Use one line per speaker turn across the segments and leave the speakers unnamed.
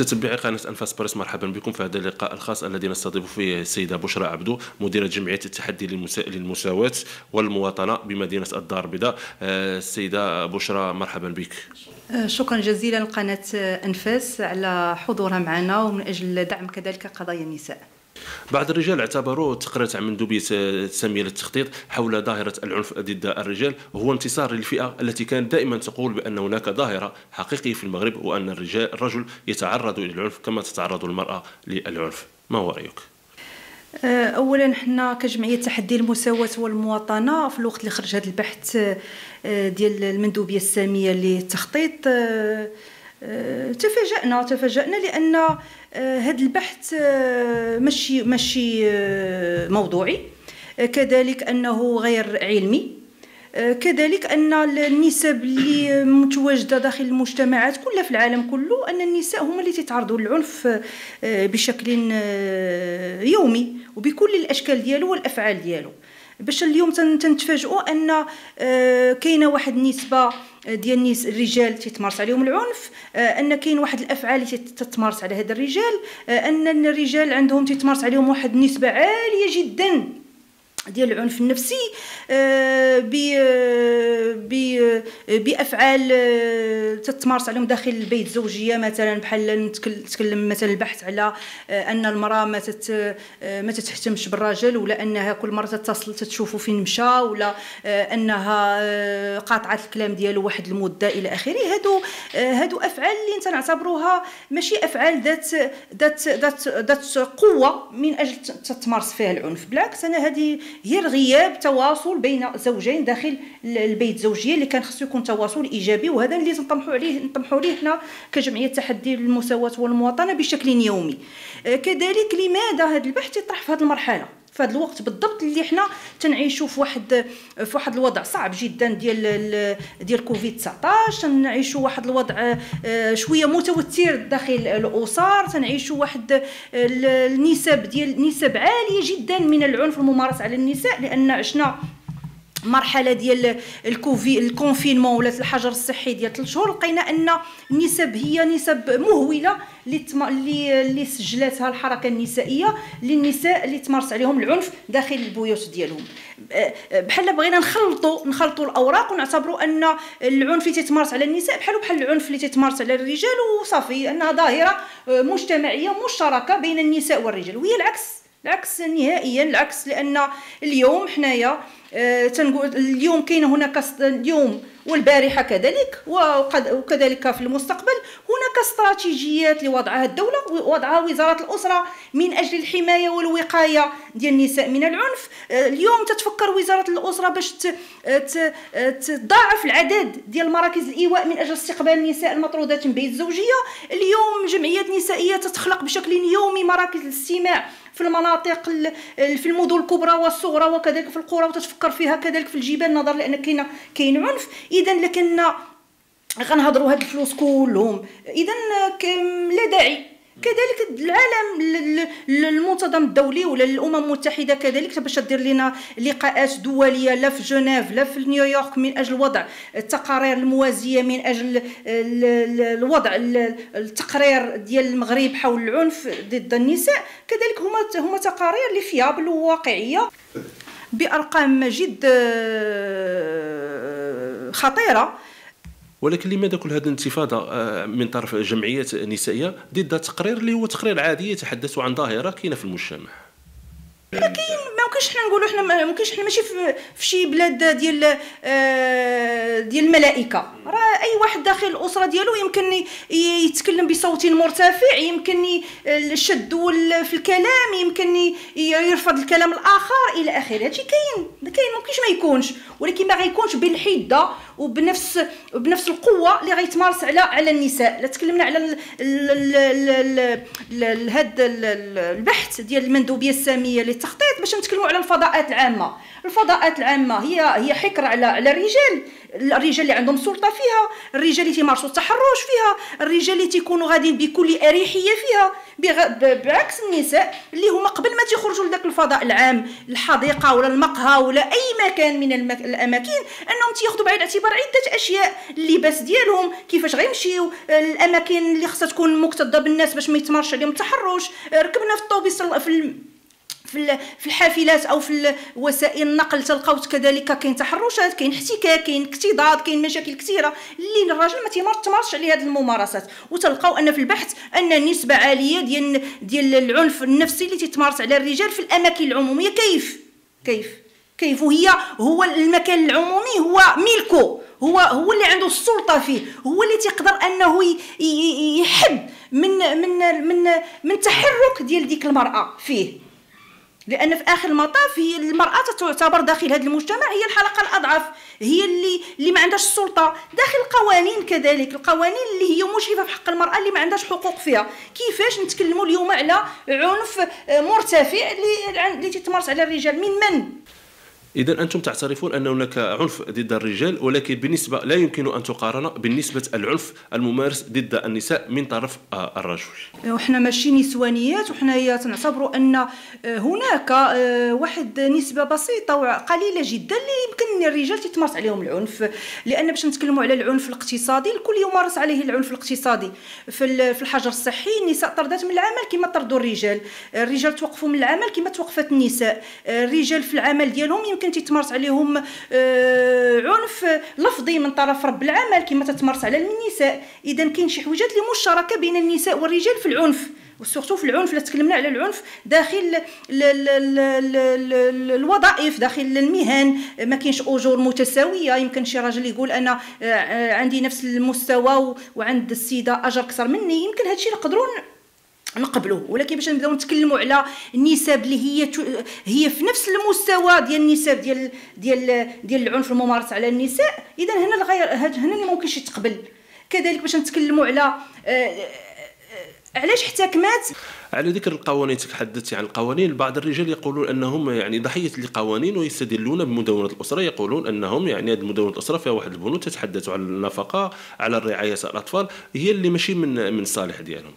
متتبعي قناة أنفاس بريس مرحبا بكم في هذا اللقاء الخاص الذي نستضيف فيه السيدة بشرى عبدو مديرة جمعية التحدي للمساواة والمواطنة بمدينة الدار البيضاء آه، السيده بشرى مرحبا بك.
آه، شكرا جزيلا لقناة أنفاس على حضورها معنا ومن أجل دعم كذلك قضايا النساء.
بعض الرجال اعتبروا تقرير تاع مندوبية الساميه للتخطيط حول ظاهرة العنف ضد الرجال. هو انتصار للفئة التي كانت دائما تقول بأن هناك ظاهرة حقيقية في المغرب وأن الرجال الرجل يتعرض للعنف كما تتعرض المرأة للعنف. ما هو رأيك؟
آه، اولا حنا كجمعية تحدي المساواة والمواطنة في الوقت اللي خرج هذا البحث آه، ديال المندوبية السامية للتخطيط آه، تفاجأنا تفاجأنا لأن هذا البحث ماشي ماشي موضوعي. كذلك أنه غير علمي. كذلك أن النسب اللي متواجدة داخل المجتمعات كلها في العالم كله أن النساء هما اللي تتعرضوا للعنف بشكل يومي وبكل الأشكال ديالو والأفعال ديالو. باش اليوم تنتفاجئوا أن كاينة واحد النسبة ديال الرجال تيتمارس عليهم العنف. أن كاين واحد الأفعال اللي تتمارس على هذا الرجال. أن الرجال عندهم تتمارس عليهم واحد النسبة عالية جدا. ديال العنف النفسي آه، بأفعال آه، تتمارس عليهم داخل البيت الزوجيه مثلا بحال نتكلم مثلا البحث على آه، أن المرأة ما ما تتهتمش بالراجل ولا أنها كل مرة تتصل تشوفه فين مشى ولا أنها قاطعة الكلام ديالو واحد المدة إلى آخره. هادو هادو أفعال اللي انت نعتبروها ماشي أفعال ذات ذات ذات ذات قوة من أجل تتمارس فيها العنف. بالعكس أنا هذه هي غياب تواصل بين زوجين داخل البيت الزوجيه اللي كان خصو يكون تواصل إيجابي وهذا اللي نطمحوا عليه نطمحوا عليه حنا كجمعية تحدي المساواة والمواطنة بشكل يومي. آه، كذلك لماذا هذا البحث يطرح في هذه المرحلة؟ في هذا الوقت بالضبط اللي حنا تنعيشوا في واحد في واحد الوضع صعب جدا ديال ديال كوفيد 19 تنعيشوا واحد الوضع آه، شوية متوتر داخل الأسر. تنعيشوا واحد النسب ديال نسب عالية جدا من العنف الممارس على النساء لأن عشنا مرحلة ديال الكوفي الكونفينمون ولا الحجر الصحي ديال 3 شهور لقينا أن النسب هي نسب مهولة اللي اللي سجلتها الحركة النسائية للنساء اللي تمارس عليهم العنف داخل البيوت ديالهم. بحال بغينا نخلطوا نخلطوا الأوراق ونعتبروا أن العنف اللي تيتمارس على النساء بحال بحال العنف اللي تيتمارس على الرجال وصافي أنها ظاهرة مجتمعية مشتركة بين النساء والرجال وهي العكس. العكس نهائيا العكس لأن اليوم حنايا آه، تنقول اليوم كاين هناك اليوم والبارحة كذلك وكذلك في المستقبل هناك استراتيجيات لوضعها الدولة وضعها وزارة الأسرة من أجل الحماية والوقاية ديال النساء من العنف. آه، اليوم تتفكر وزارة الأسرة باش تضاعف العدد ديال مراكز الإيواء من أجل استقبال النساء المطرودات من بيت الزوجية. اليوم جمعيات نسائية تتخلق بشكل يومي مراكز الاستماع في المناطق في المدن الكبرى والصغرى وكذلك في القرى وتتفكر فيها كذلك في الجبال نظرا لأن كاين كاين عنف. اذا لكن غنهضروا هاد الفلوس كلهم. اذا لا داعي. كذلك العالم المنتظم الدولي ولا الأمم المتحدة كذلك باش دير لنا لقاءات دولية لا في جنيف لا في نيويورك من أجل وضع التقارير الموازية من أجل الوضع التقرير ديال المغرب حول العنف ضد النساء. كذلك هما هما تقارير اللي فيابل وواقعية بأرقام جد آه، خطيرة.
ولكن لماذا كل هذه الانتفاضة آه، من طرف جمعيات نسائية ضد تقرير اللي هو تقرير عادي يتحدث عن ظاهرة كاينة في المجتمع؟
كاين ما يمكنش حنا نقولوا حنا ما يمكنش حنا ماشي في, في شي بلاد ديال آه ديال الملائكه راه اي واحد داخل الاسره ديالو يمكن يتكلم بصوت مرتفع يمكن الشد في الكلام يمكن يرفض الكلام الآخر إلى اخره هادشي كاين كاين ممكنش ما يكونش ولكن ما غيكونش بالحده وبنفس بنفس القوه اللي غيتمارس على على النساء لا تكلمنا على هذا البحث ديال المندوبيه الساميه للتخطيط باش نتكلم نتكلموا على الفضاءات العامة. الفضاءات العامة هي هي حكر على على الرجال. الرجال اللي عندهم سلطة فيها الرجال اللي تيمارسوا التحرش فيها الرجال اللي تيكونوا غاديين بكل أريحية فيها. بعكس النساء اللي هما قبل ما تيخرجوا لذاك الفضاء العام الحديقة ولا المقهى ولا أي مكان من المك... الأماكن أنهم تياخذوا بعين الاعتبار عدة أشياء. اللباس ديالهم كيفاش غيمشيو الأماكن اللي خصها تكون مكتظة بالناس باش ما يتمارش عليهم التحرش. ركبنا في الطوبيس في في في الحافلات أو في وسائل النقل تلقاو كذلك كاين تحرشات كاين احتكاك كاين اكتضاد كاين مشاكل كثيرة. اللي الراجل ما تمارسش عليه هذه الممارسات. وتلقاو أن في البحث أن نسبه عالية ديال ديال العنف النفسي اللي تتمارس على الرجال في الأماكن العمومية. كيف؟ كيف؟ كيف؟ وهي هو المكان العمومي هو ملكه هو هو اللي عنده السلطة فيه. هو اللي تيقدر أنه يحد من من من من تحرك ديال ديك المرأة فيه. لأن في آخر المطاف هي المرأة تعتبر داخل هذا المجتمع هي الحلقة الأضعف هي اللي اللي ما عندهاش السلطة. داخل القوانين كذلك القوانين اللي هي مشرفه في حق المرأة اللي ما عندهاش حقوق فيها. كيفاش نتكلموا اليوم على عنف مرتفع اللي اللي تتمارس على الرجال؟ من من
اذا أنتم تعترفون أن هناك عنف ضد الرجال ولكن بالنسبة لا يمكن أن تقارن بالنسبة العنف الممارس ضد النساء من طرف الرجل.
وحنا ماشي نسوانيات وحنا تنعتبروا أن آه، هناك آه، واحد نسبة بسيطة وقليلة جدا اللي يمكن الرجال تتمارس عليهم العنف. لأن باش نتكلموا على العنف الاقتصادي الكل يمارس عليه العنف الاقتصادي. في الحجر الصحي النساء طردات من العمل كما طردوا الرجال. الرجال توقفوا من العمل كما توقفت النساء. الرجال في العمل ديالهم يمكن يمكن تتمارس عليهم آه، عنف لفظي من طرف رب العمل كما تتمارس على النساء. اذا كاين شي حويجات اللي مشتركة بين النساء والرجال في العنف وسورتو في العنف لا تكلمنا على العنف داخل الوظائف داخل المهن. ما كاينش أجور متساوية. يمكن شي راجل يقول أنا آه، عندي نفس المستوى وعند السيدة أجر أكثر مني. يمكن هذا الشيء نقدروا نقبلوه ولكن باش نبداو نتكلموا على النسب اللي هي هي في نفس المستوى ديال النسب ديال ديال ديال العنف الممارس على النساء إذا هنا الغير هنا اللي ممكنش يتقبل. كذلك باش نتكلموا على آه، آه، علاش احتكمات
على ذكر القوانين تحدثت عن القوانين بعض الرجال يقولون أنهم يعني ضحية لقوانين ويستدلون بمدونة الأسرة يقولون أنهم يعني هذه مدونة الأسرة فيها واحد البنود تتحدث عن النفقة على الرعاية الأطفال هي اللي ماشي من من الصالح ديالهم.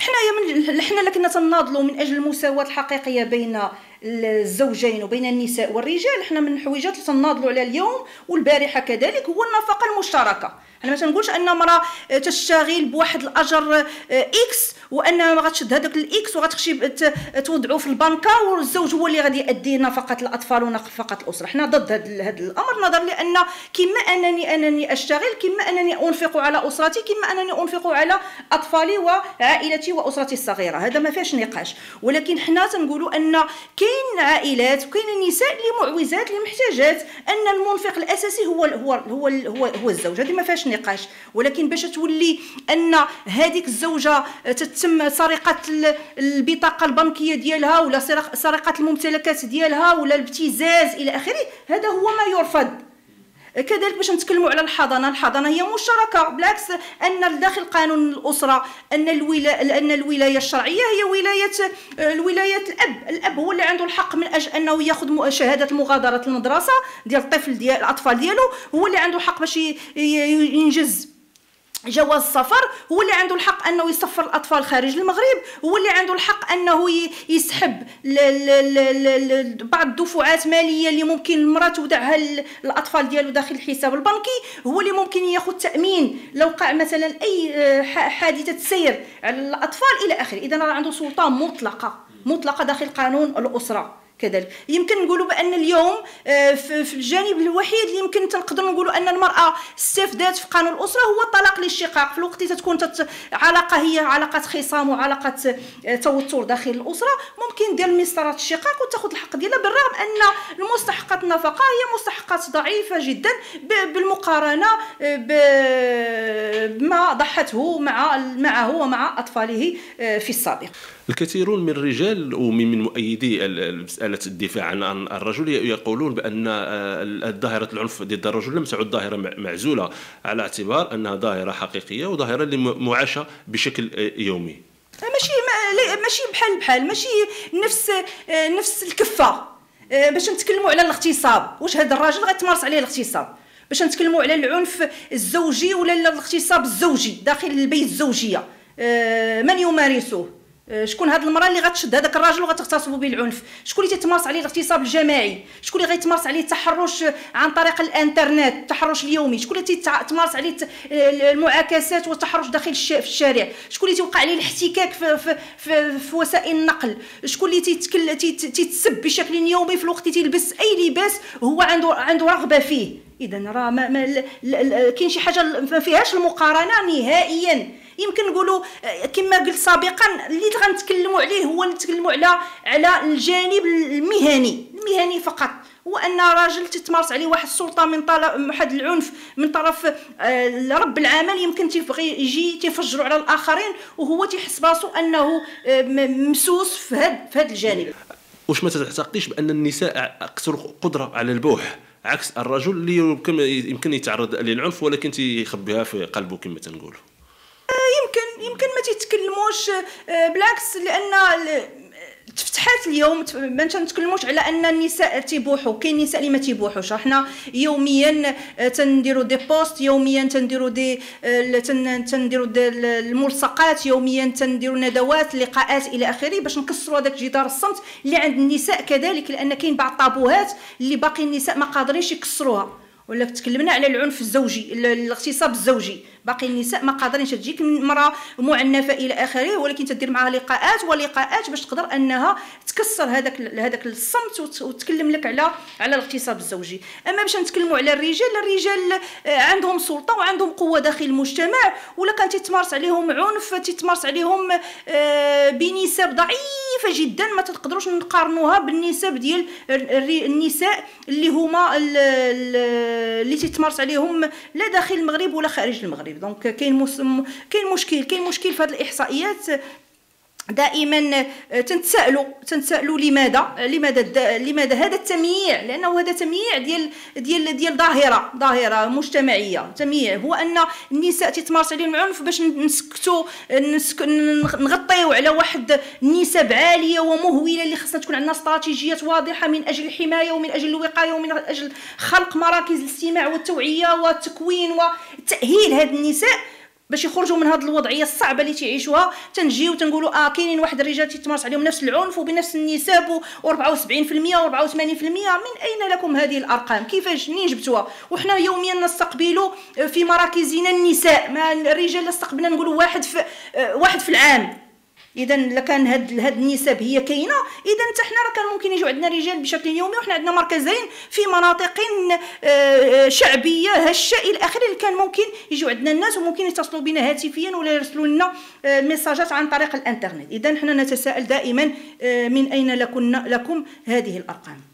حنايا من حنا اللي كنا تناضلوا من أجل المساواة الحقيقية بين الزوجين وبين النساء والرجال حنا من الحويجات اللي تناضلوا عليها اليوم والبارحة كذلك هو النفقة المشتركة. أنا ما تنقولش ان امراه تشتغل بواحد الأجر آه، X وأن غتشد هذاك ال X وغتخشي توضعوا في البنكة والزوج هو اللي غادي يؤدي نفقة الأطفال ونفقه الأسرة. حنا ضد هذا الأمر. نظرا لأن كما أنني أنني أشتغل كما أنني أنفق على أسرتي كما أنني أنفق على أطفالي وعائلتي وأسرتي الصغيرة. هذا ما فيهش نقاش. ولكن حنا تنقولوا أن كاين عائلات وكاين النساء اللي معوزات اللي محتاجات أن المنفق الأساسي هو هو هو هو, هو الزوج. هذه ما فيهاش نقاش. ولكن باش تولي أن هذيك الزوجة تتم سرقة البطاقة البنكية ديالها ولا سرقة الممتلكات ديالها ولا الابتزاز إلى آخره هذا هو ما يرفض. كذلك باش نتكلموا على الحضانة. الحضانة هي مشتركه بالعكس أن داخل قانون الأسرة أن الولاية أن الولاية الشرعية هي ولاية الولاية الأب. الأب هو اللي عنده الحق من أجل أنه يأخذ شهادة المغادره المدرسة ديال الطفل ديال الأطفال ديالو. هو اللي عنده الحق باش ينجز جواز السفر هو اللي عنده الحق أنه يسفر الأطفال خارج المغرب هو اللي عنده الحق أنه يسحب بعض الدفعات مالية اللي ممكن المرأة تودعها الأطفال ديالو داخل الحساب البنكي هو اللي ممكن ياخذ تأمين لو وقع مثلا أي آه، حادثة سير على الأطفال إلى آخره. اذا راه عنده سلطة مطلقة مطلقة داخل قانون الأسرة. كذلك. يمكن نقولوا بأن اليوم آه، في الجانب الوحيد اللي يمكن تنقدروا نقولوا أن المرأة استفدت في قانون الأسرة هو الطلاق للشقاق. في الوقت اللي تكون تت... علاقة هي علاقة خصام وعلاقة آه، توتر داخل الأسرة ممكن دير مسطرة الشقاق وتاخذ الحق ديالها بالرغم أن المستحقات النفقة هي مستحقات ضعيفة جدا بالمقارنة آه، بما ضحته مع معه ومع أطفاله في السابق.
الكثيرون من الرجال ومن من مؤيدي مسألة الدفاع عن الرجل يقولون بأن آه، ظاهره العنف ضد الرجل لم تعد ظاهره معزولة على اعتبار أنها ظاهرة حقيقية وظاهرة معاشة بشكل آه، يومي.
ماشي ماشي بحال بحال ماشي نفس آه، نفس الكفة. باش نتكلموا على الاغتصاب. واش هذا الراجل غيتمارس عليه الاغتصاب؟ باش نتكلموا على العنف الزوجي ولا الاغتصاب الزوجي داخل البيت الزوجية. من يمارسه آه، شكون هاد المرأة اللي غتشد هذاك الراجل وغتغتصبوا بالعنف شكون اللي تتمارس عليه الاغتصاب الجماعي؟ شكون اللي غيتمارس عليه التحرش عن طريق الانترنت التحرش اليومي؟ شكون اللي تتمارس عليه المعاكسات والتحرش داخل في الشارع؟ شكون اللي توقع عليه الاحتكاك في, في, في, في وسائل النقل؟ شكون اللي تيتكل تيتسب بشكل يومي في الوقت تيلبس أي لباس هو عنده عنده رغبة فيه؟ اذا راه ما, ما كاين شي حاجة ما فيهاش المقارنة نهائيا. يمكن نقولوا كما قلت سابقا اللي غنتكلموا عليه هو نتكلموا على على الجانب المهني المهني فقط. هو أن راجل تتمارس عليه واحد السلطة من طرف واحد العنف من طرف آه، رب العمل يمكن تيبغي يجي تيفجروا على الآخرين وهو تيحس براسو أنه آه، مسوس في هذا في هذا الجانب.
واش ما تعتقديش بأن النساء أكثر قدرة على البوح؟ عكس الرجل اللي يمكن يتعرض للعنف ولكن تيخبيها في قلبه كما تنقولوا
تيتكلموش آه، بالعكس لأن تفتحات اليوم ما نتكلموش على أن النساء تيبوحوا. كاين نساء اللي ما تيبوحوش. إحنا يوميا آه، تنديروا دي بوست يوميا تنديروا دي آه، تنديروا دي الملصقات يوميا تنديروا ندوات لقاءات إلى آخره باش نكسروا هذاك جدار الصمت اللي عند النساء كذلك لأن كاين بعض الطابوهات اللي باقي النساء ما قادرينش يكسروها. ولا تكلمنا على العنف الزوجي الاغتصاب الزوجي. باقي النساء ما قادرينش تجيك مراه معنفة إلى آخره ولكن تدير معها لقاءات ولقاءات باش تقدر أنها تكسر هذاك هذاك الصمت وتكلم لك على على الاغتصاب الزوجي. أما باش نتكلموا على الرجال الرجال آه، عندهم سلطة وعندهم قوة داخل المجتمع ولا كان تتمارس عليهم عنف تتمارس عليهم آه، بنسب ضعيفة جدا ما تقدروش نقارنوها بالنسب ديال النساء اللي هما اللي تتمارس عليهم لا داخل المغرب ولا خارج المغرب. المغرب دونك كاين كاين مشكل كاين مشكل في هذه الإحصائيات. دائما آه، تنتسألوا تنتسألوا لماذا؟ لماذا لماذا هذا التمييع؟ لأنه هذا تمييع ديال ديال ديال ظاهرة ظاهرة مجتمعية. تمييع هو أن النساء تتمارس عليهم العنف باش نسكتوا نغطيو على واحد النسب عاليه ومهولة اللي خصنا تكون عندنا استراتيجيات واضحة من أجل الحماية ومن أجل الوقاية ومن أجل خلق مراكز الاستماع والتوعية والتكوين وتأهيل هاد النساء باش يخرجوا من هذه الوضعية الصعبة اللي تعيشوها. تنجيو تنقولوا آه كاينين واحد الرجال تيتمارس عليهم نفس العنف وبنفس النسب و74% و84% من أين لكم هذه الأرقام؟ كيفاش منين جبتوها؟ وحنا يوميا نستقبلوا في مراكزنا النساء. ما الرجال استقبلنا نقولوا واحد في آه، واحد في العام. اذا لكان هاد هاد النسب هي كاينة. اذا حتى حنا راه كان ممكن يجوا عندنا رجال بشكل يومي وحنا عندنا مركزين في مناطق آه، آه، شعبية هشة إلى آخره اللي كان ممكن يجوا عندنا الناس وممكن يتصلوا بنا هاتفيا ولا يرسلوا لنا آه، ميساجات عن طريق الإنترنت. اذا حنا نتساءل دائما من أين لكم هذه الأرقام؟